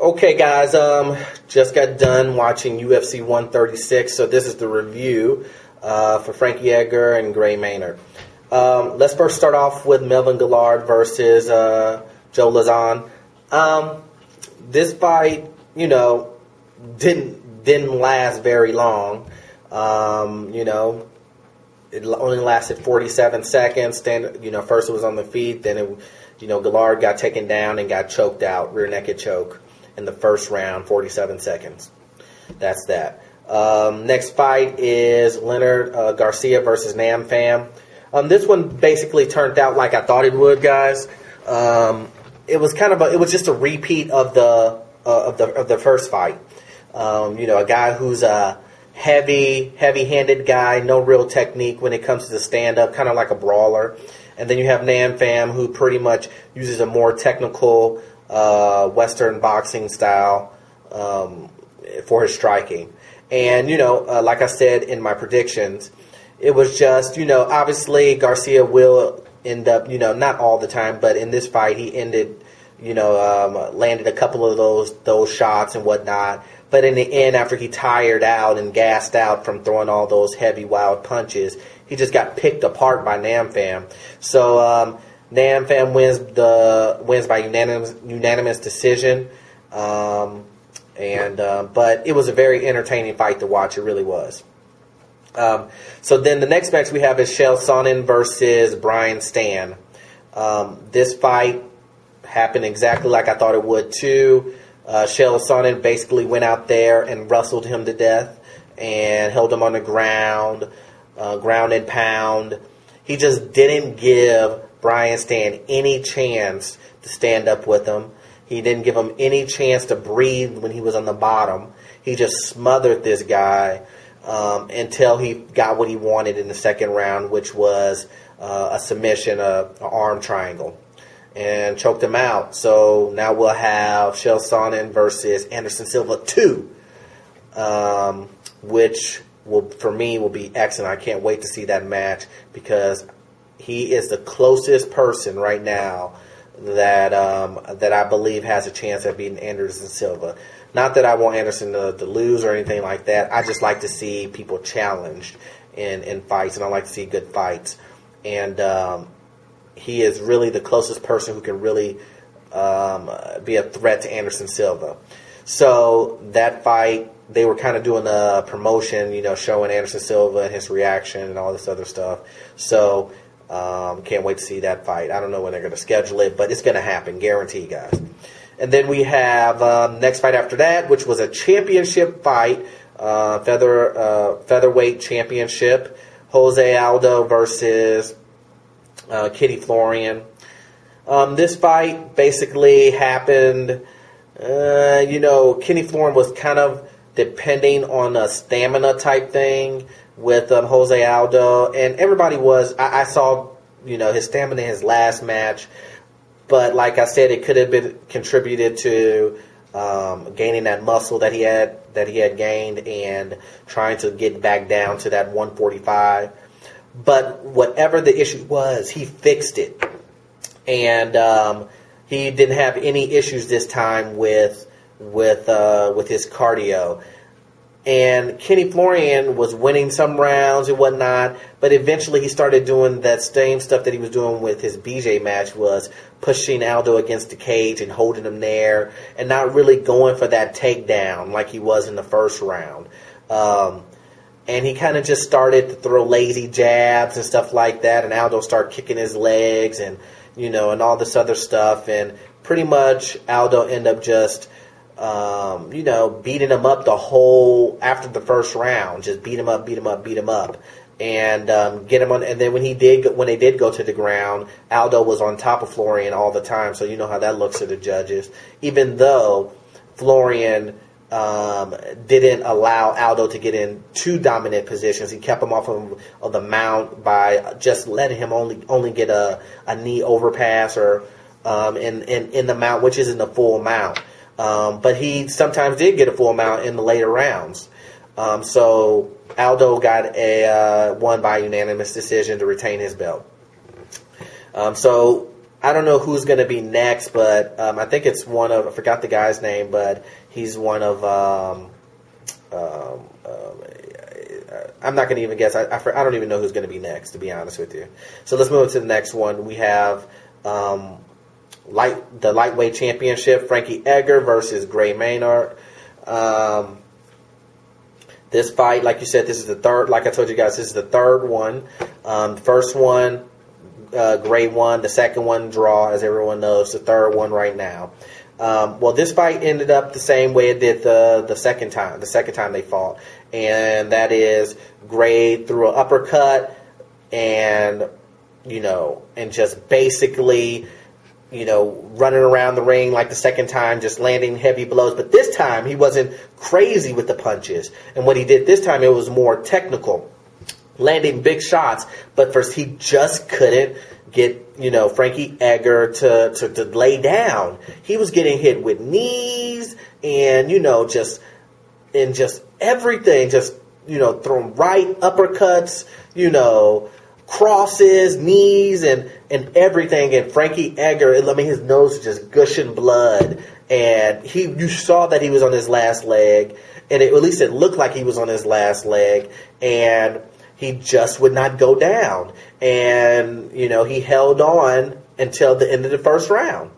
Okay, guys, um, just got done watching UFC 136, so this is the review uh, for Frankie Edgar and Gray Maynard. Um, let's first start off with Melvin Guillard versus uh, Joe Lauzon. Um, this fight, you know, didn't didn't last very long. Um, you know, it only lasted 47 seconds. Stand, you know, first it was on the feet, then it, you know, Guillard got taken down and got choked out, rear naked choke in the first round, 47 seconds. That's that. Um, next fight is Leonard uh, Garcia versus Nam Phan. Um, this one basically turned out like I thought it would, guys. Um, it was kind of a, it was just a repeat of the uh, of the of the first fight. Um, you know, a guy who's a heavy, heavy-handed guy, no real technique when it comes to the stand-up, kind of like a brawler. And then you have Nam Phan, who pretty much uses a more technical uh, Western boxing style um, for his striking. And, you know, uh, like I said in my predictions, it was just, you know, obviously Garcia will end up, you know, not all the time, but in this fight he ended, you know, um, landed a couple of those those shots and whatnot. But in the end, after he tired out and gassed out from throwing all those heavy, wild punches, he just got picked apart by Nam Phan. So um, Nam Phan wins the wins by unanimous unanimous decision. Um, and uh, but it was a very entertaining fight to watch. It really was. Um, so then the next match we have is Chael Sonnen versus Brian Stann. Um, this fight happened exactly like I thought it would too. Uh, Chael Sonnen basically went out there and wrestled him to death and held him on the ground, uh, ground and pound. He just didn't give Brian Stann any chance to stand up with him. He didn't give him any chance to breathe when he was on the bottom. He just smothered this guy um, until he got what he wanted in the second round, which was uh, a submission, a, a, arm triangle, and choked him out. So now we'll have Chael Sonnen versus Anderson Silva two, um, which will for me will be excellent. I can't wait to see that match because he is the closest person right now that um, that I believe has a chance at beating Anderson Silva. Not that I want Anderson to, to, lose or anything like that. I just like to see people challenged in, in fights, and I like to see good fights. And um, he is really the closest person who can really um, be a threat to Anderson Silva. So that fight, they were kind of doing a promotion, you know, showing Anderson Silva and his reaction and all this other stuff. So um, can't wait to see that fight. I don't know when they're going to schedule it, but it's going to happen, guarantee, guys. And then we have um, next fight after that, which was a championship fight, uh, feather uh, featherweight championship. Jose Aldo versus uh, Kenny Florian. Um, this fight basically happened. Uh, you know, Kenny Florian was kind of depending on a stamina type thing with um, Jose Aldo, and everybody was. I, I, saw, you know, his stamina in his last match, but like I said, it could have been contributed to um, gaining that muscle that he had that he had gained and trying to get back down to that 145. But whatever the issue was, he fixed it, and um, he didn't have any issues this time with with uh, with his cardio and Kenny Florian was winning some rounds and whatnot, but eventually he started doing that same stuff that he was doing with his BJ match was pushing Aldo against the cage and holding him there and not really going for that takedown like he was in the first round. Um, and he kind of just started to throw lazy jabs and stuff like that, and Aldo started kicking his legs and you know and all this other stuff, and pretty much Aldo ended up just um, you know, beating him up the whole after the first round, just beat him up, beat him up, beat him up, and um, get him on. And then when he did, when they did go to the ground, Aldo was on top of Florian all the time. So you know how that looks to the judges. Even though Florian um, didn't allow Aldo to get in two dominant positions, he kept him off of, of the mount by just letting him only only get a, a knee overpass or um, in, in in the mount, which isn't a full mount. Um, but he sometimes did get a full mount in the later rounds. Um, so Aldo got a uh, won by unanimous decision to retain his belt. Um, so I don't know who's going to be next, but um, I think it's one of I forgot the guy's name, but he's one of. Um, um, um I'm not going to even guess. I, I, I, don't even know who's going to be next, to be honest with you. So let's move on to the next one. We have um, light the lightweight championship: Frankie Edgar versus Gray Maynard. Um, this fight, like you said, this is the third. Like I told you guys, this is the third one. Um, first one, uh, Gray won. The second one, draw, as everyone knows. The third one right now. Um, well, this fight ended up the same way it did the the second time. The second time they fought, and that is Gray threw an uppercut, and you know, and just basically you know, running around the ring like the second time, just landing heavy blows. But this time, he wasn't crazy with the punches. And what he did this time, it was more technical, landing big shots. But first, he just couldn't get, you know, Frankie Edgar to, to, to lay down. He was getting hit with knees and, you know, just, and just everything, just, you know, throwing right uppercuts, you know, crosses, knees, and and everything. And Frankie Edgar, I mean, his nose was just gushing blood, and he you saw that he was on his last leg, and it, at least it looked like he was on his last leg, and he just would not go down, and you know he held on until the end of the first round,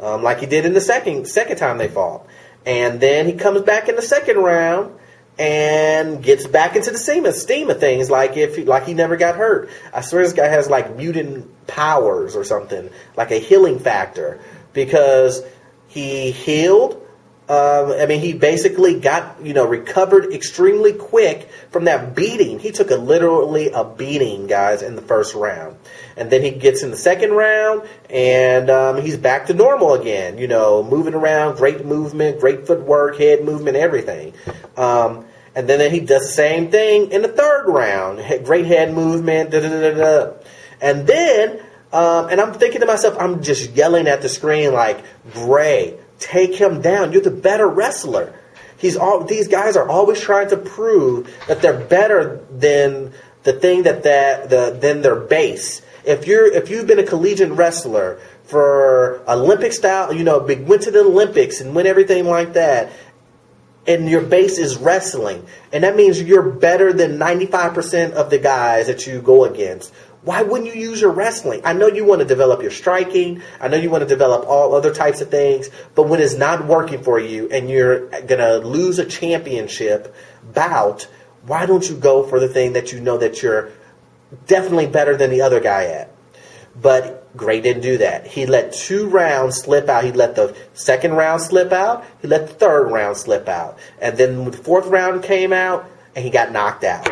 um, like he did in the second second time they fought, and then he comes back in the second round and gets back into the of, steam of things like if he, like he never got hurt. I swear this guy has like mutant powers or something, like a healing factor because he healed. Um, I mean, he basically got you know recovered extremely quick from that beating. He took a literally a beating, guys, in the first round, and then he gets in the second round, and um, he's back to normal again. You know, moving around, great movement, great footwork, head movement, everything. Um, and then he does the same thing in the third round. Great head movement, da da da da. And then, um, and I'm thinking to myself, I'm just yelling at the screen like, Gray, take him down. You're the better wrestler. He's all, these guys are always trying to prove that they're better than the thing that that the than their base. If you're if you've been a collegiate wrestler for Olympic style, you know, went to the Olympics and win everything like that, and your base is wrestling, and that means you're better than 95% of the guys that you go against. Why wouldn't you use your wrestling? I know you want to develop your striking. I know you want to develop all other types of things, but when it's not working for you and you're going to lose a championship bout, why don't you go for the thing that you know that you're definitely better than the other guy at? But Gray didn't do that. He let two rounds slip out. He let the second round slip out. He let the third round slip out. And then the fourth round came out, and he got knocked out.